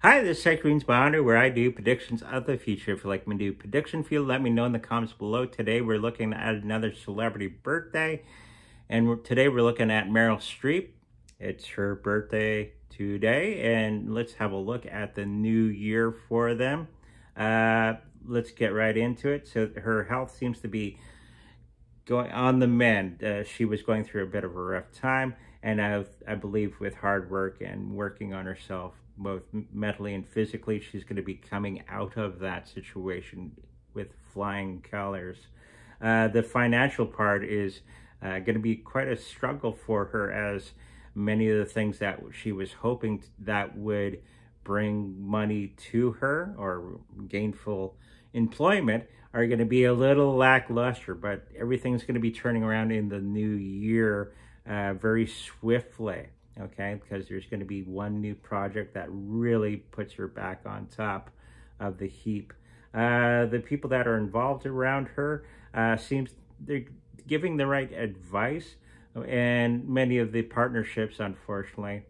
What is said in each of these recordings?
Hi, this is Tech Greens Bounder, where I do predictions of the future. If you like me to do prediction field, let me know in the comments below. Today we're looking at another celebrity birthday, and today we're looking at Meryl Streep. It's her birthday today, and let's have a look at the new year for them. Uh, let's get right into it. So her health seems to be going on the mend. Uh, she was going through a bit of a rough time, and I, I believe with hard work and working on herself, both mentally and physically, she's going to be coming out of that situation with flying colors. Uh, the financial part is uh, going to be quite a struggle for her as many of the things that she was hoping that would bring money to her or gainful employment are going to be a little lackluster, but everything's going to be turning around in the new year uh, very swiftly okay? Because there's going to be one new project that really puts her back on top of the heap. Uh, the people that are involved around her uh, seems they're giving the right advice, and many of the partnerships, unfortunately,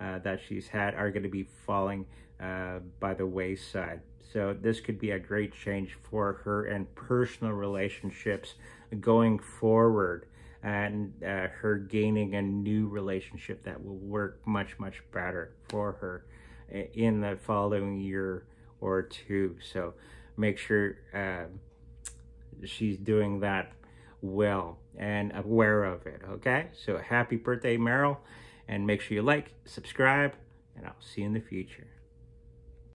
uh, that she's had are going to be falling uh, by the wayside. So this could be a great change for her and personal relationships going forward and uh, her gaining a new relationship that will work much, much better for her in the following year or two. So make sure uh, she's doing that well and aware of it, okay? So happy birthday, Meryl, and make sure you like, subscribe, and I'll see you in the future.